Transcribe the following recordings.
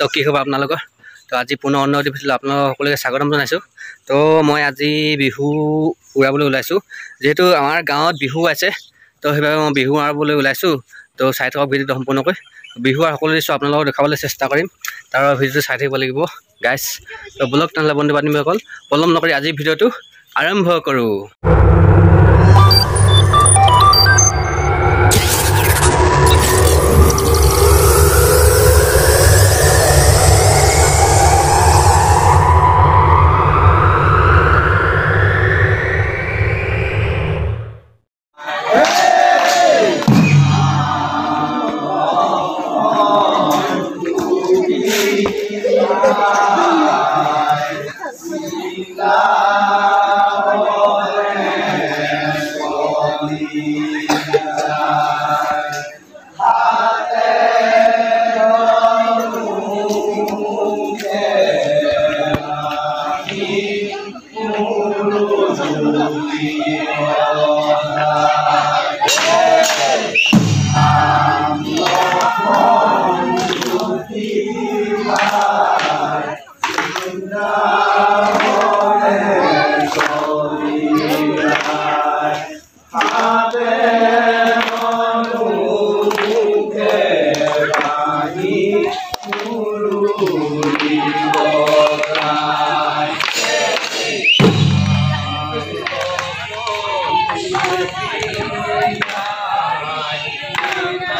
তো কি হ'ব আপোনালোকৰ? তো আজি পুনৰ অন্য দিছিলোঁ আপোনালোক সকলোকে স্বাগতম জনাইছোঁ। তো মই আজি বিহু উৰাবলৈ ওলাইছোঁ। যিহেতু আমাৰ গাঁৱত বিহু আছে তো সেইবাবে মই বিহু মাৰিবলৈ ওলাইছোঁ। তো চাই থাকক ভিডিঅ'টো সম্পূৰ্ণকৈ। বিহু আৰু সকলো দৃশ্য আপোনালোকক দেখাবলৈ চেষ্টা কৰিম। তাৰ ভিডিঅ'টো চাই থাকিব লাগিব গাইছ তো বলক তেনেহ'লে বন্ধু বান্ধৱীসকল পলম নকৰি আজিৰ ভিডিঅ'টো আৰম্ভ কৰোঁ।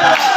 Yeah.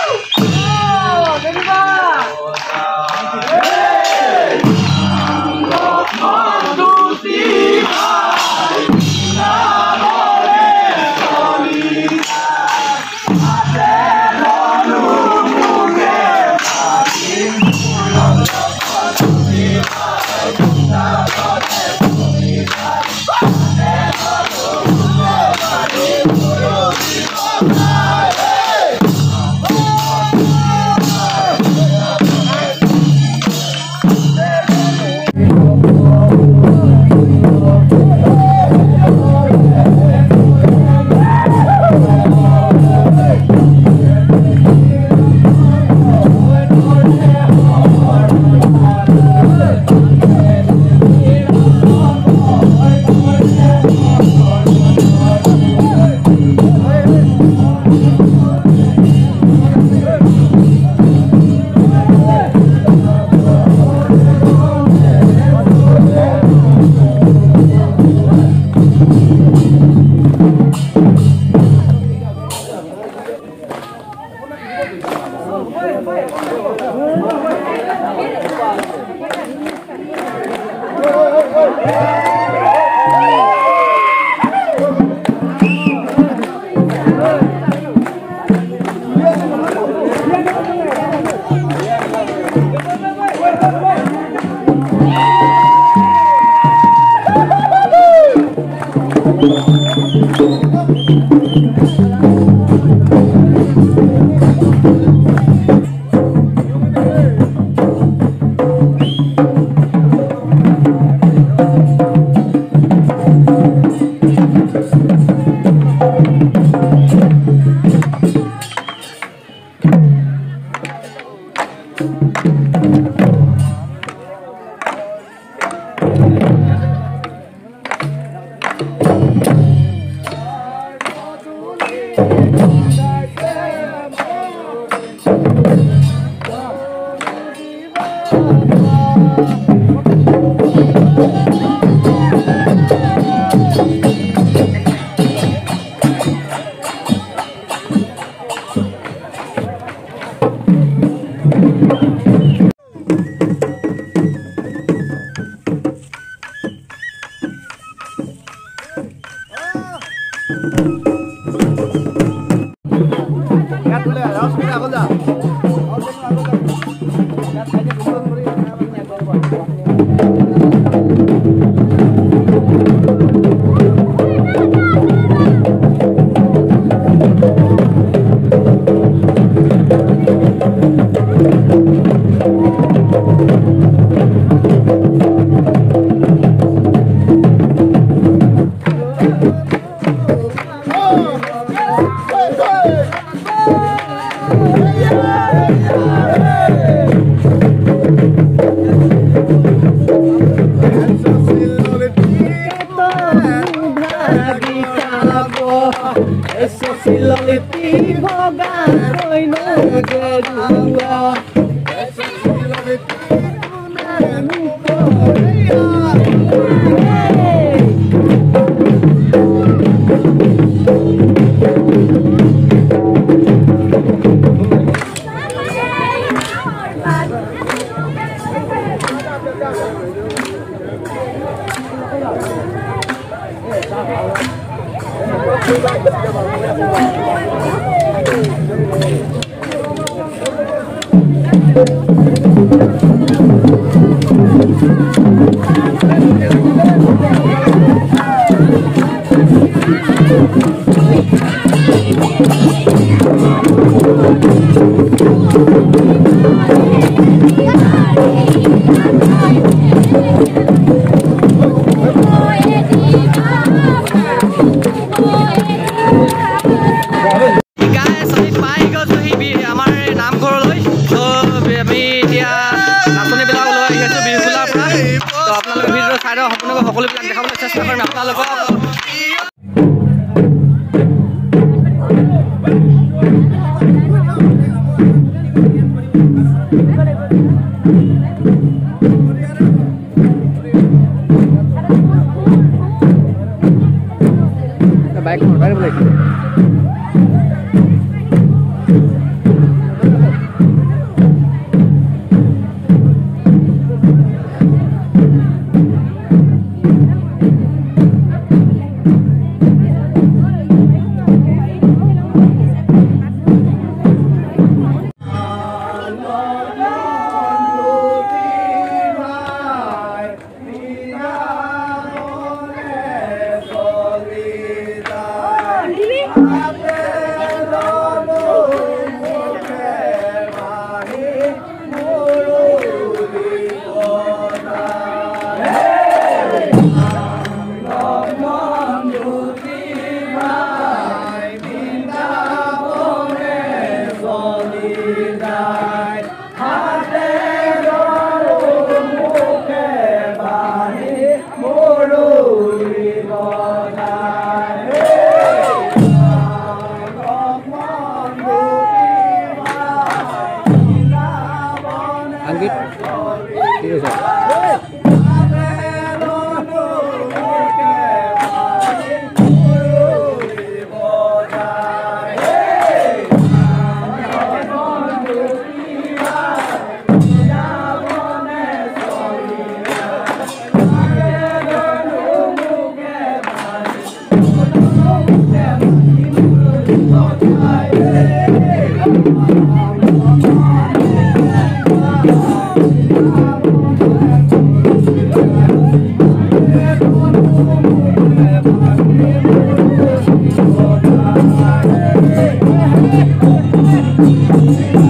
Thank you. বেটি ভগা কইন গেৰুৱা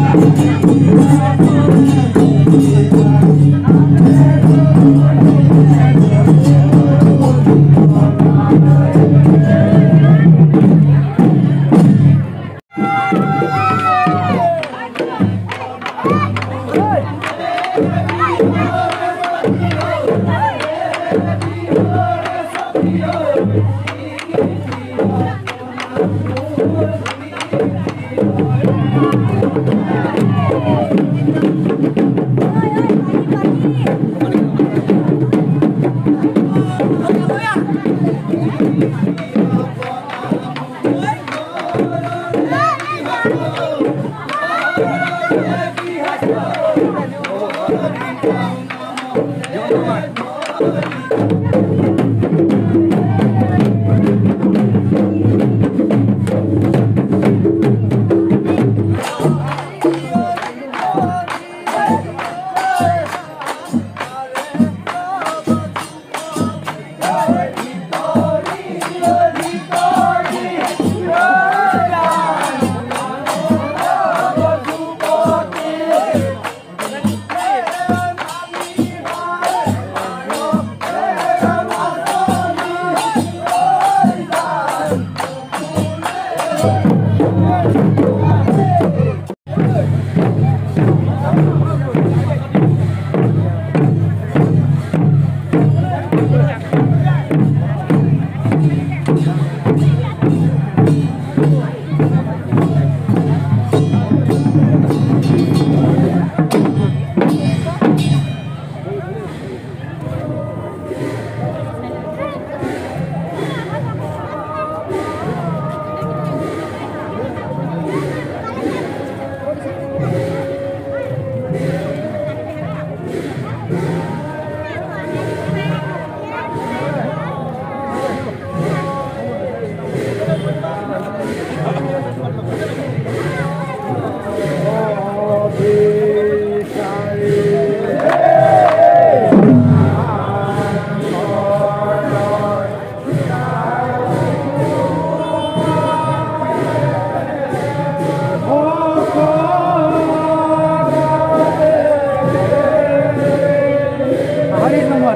I'm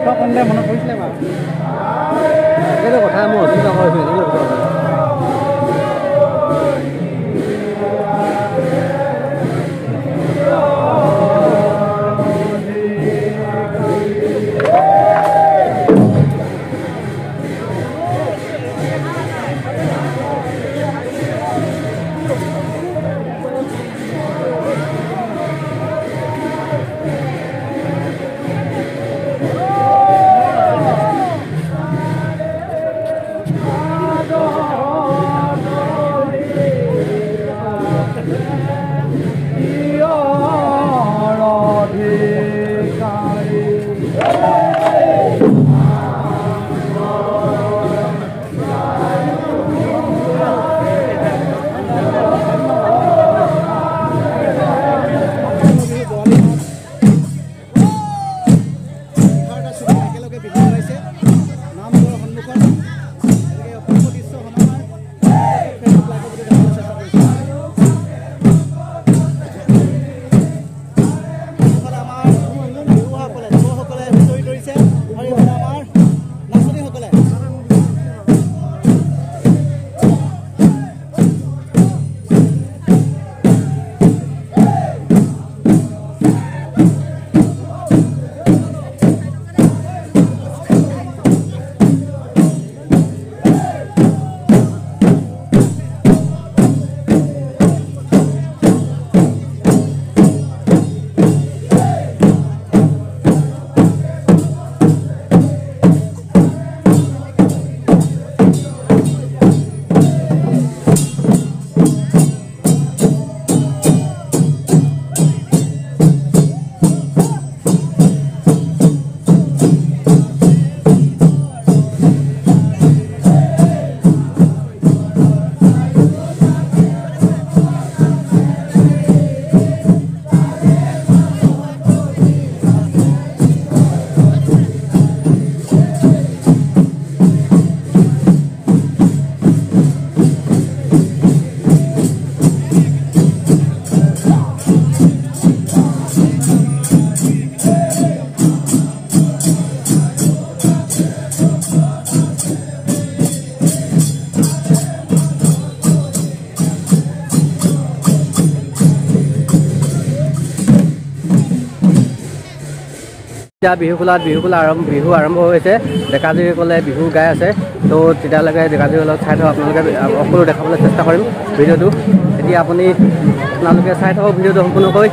পাঠক মনত পৰিছিলে বাৰু। সেইটো কথা অচিন্তা কৰিছোঁ এনেকৈ কথা এতিয়া বিহু খোলাত বিহু খোলা আৰম্ভ বিহু আৰম্ভ হৈছে। ডেকাজীসকলে বিহু গাই আছে। তো তেতিয়ালৈকে ডেকাজীসকলক চাই থাকক আপোনালোকে সকলো দেখাবলৈ চেষ্টা কৰিম ভিডিঅ'টো। এতিয়া আপুনি আপোনালোকে চাই থাকক ভিডিঅ'টো সম্পূৰ্ণকৈ।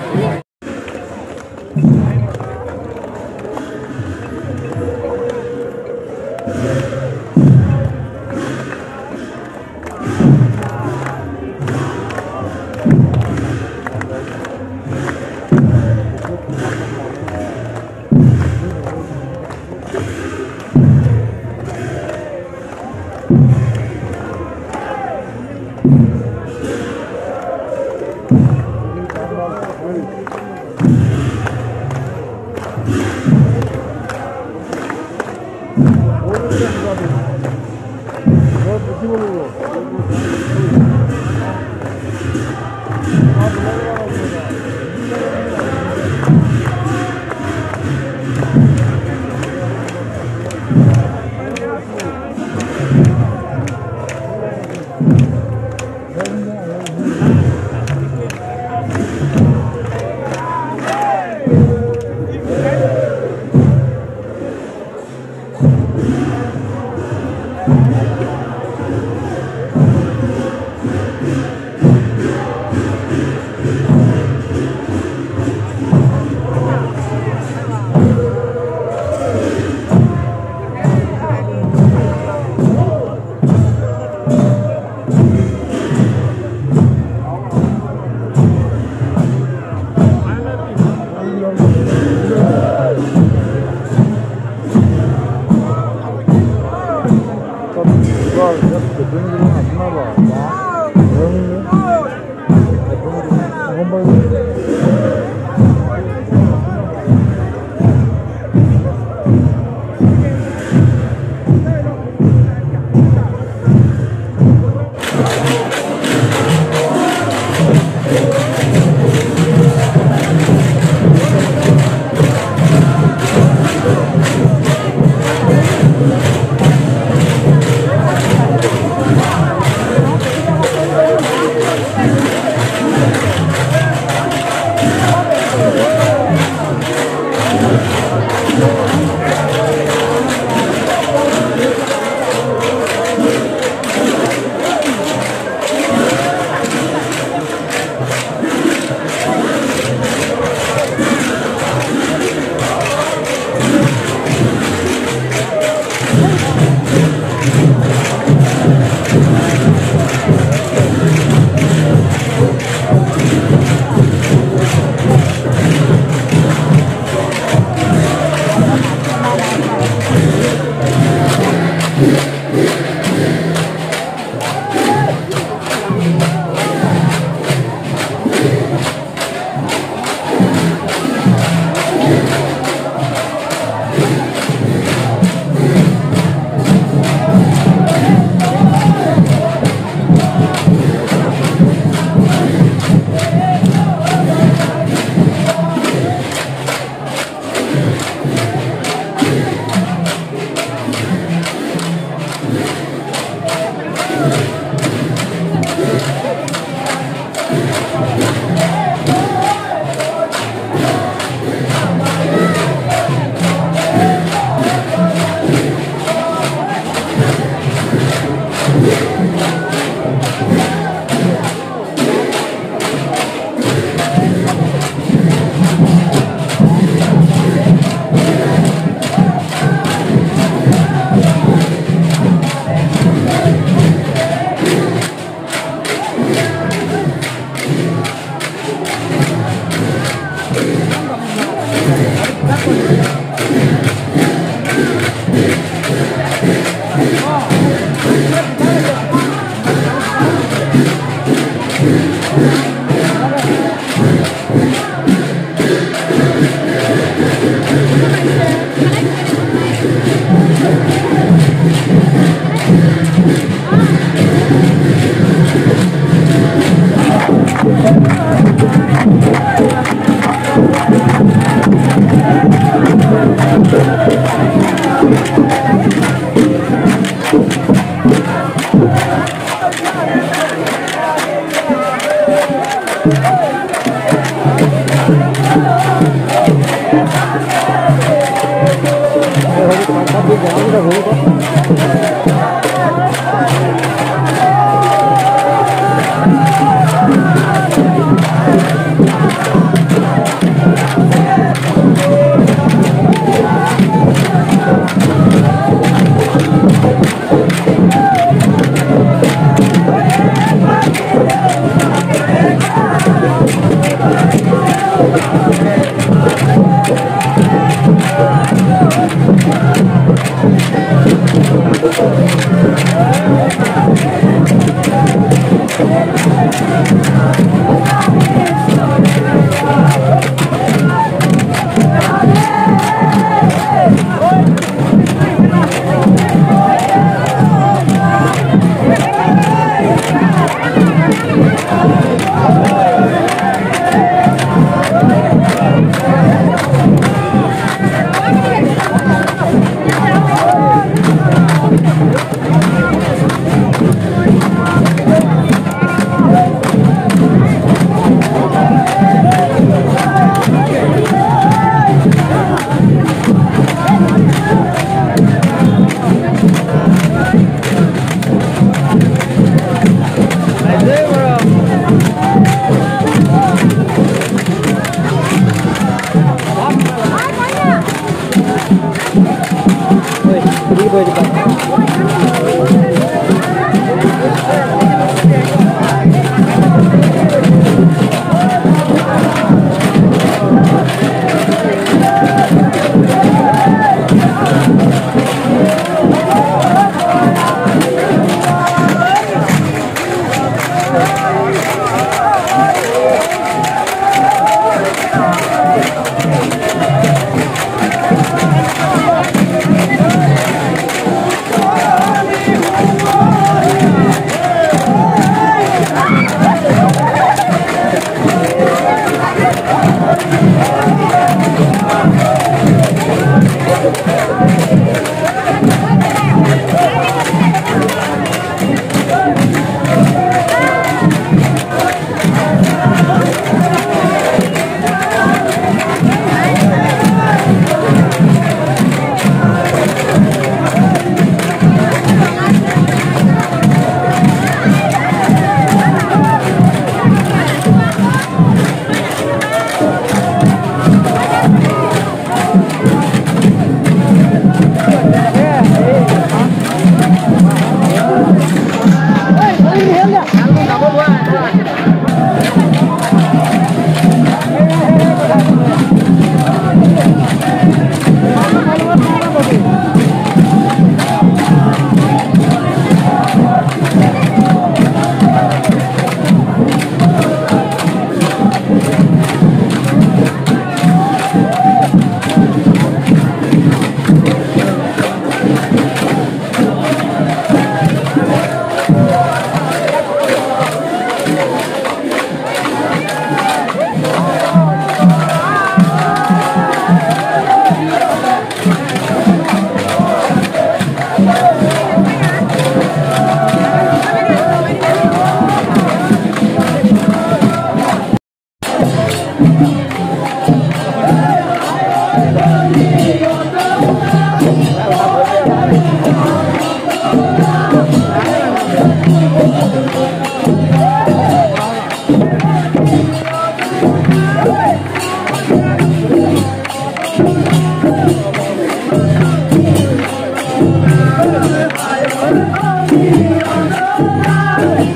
لهه وایا او ني اڙو لاي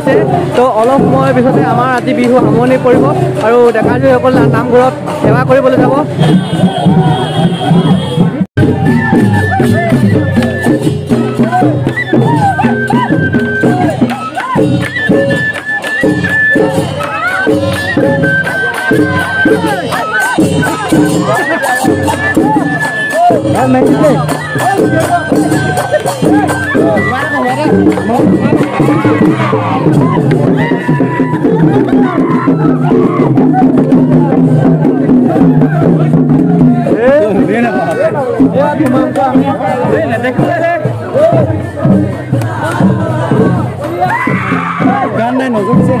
আছে তো অলপ সময়ৰ পিছতে আমাৰ আজি বিহু সামৰণি পৰিব আৰু ডেকা জীসকল নামঘৰত সেৱা কৰিবলৈ যাব। gan lên nó cũng xem.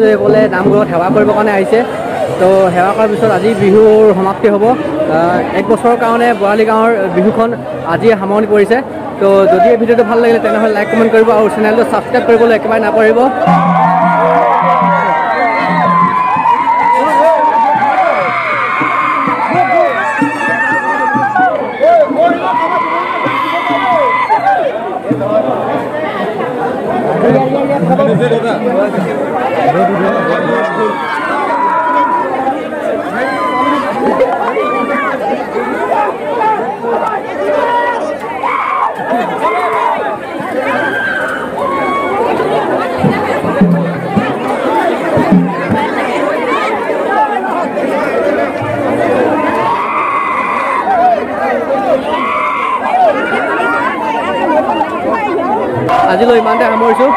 ডেকাজীসকলে নামঘৰত সেৱা কৰিবৰ কাৰণে আহিছে। তো সেৱা কৰাৰ পিছত আজি বিহুৰ সমাপ্তি হ'ব। এক বছৰৰ কাৰণে বৰালি গাঁৱৰ বিহুখন আজি সামৰণি পৰিছে। তো যদি এই ভিডিঅ'টো ভাল লাগিলে তেনেহ'লে লাইক কমেণ্ট কৰিব আৰু চেনেলটো ছাবস্ক্ৰাইব কৰিবলৈ একেবাৰে নাপাহৰিব। আজিলৈ ইমানতে সামৰিছোঁ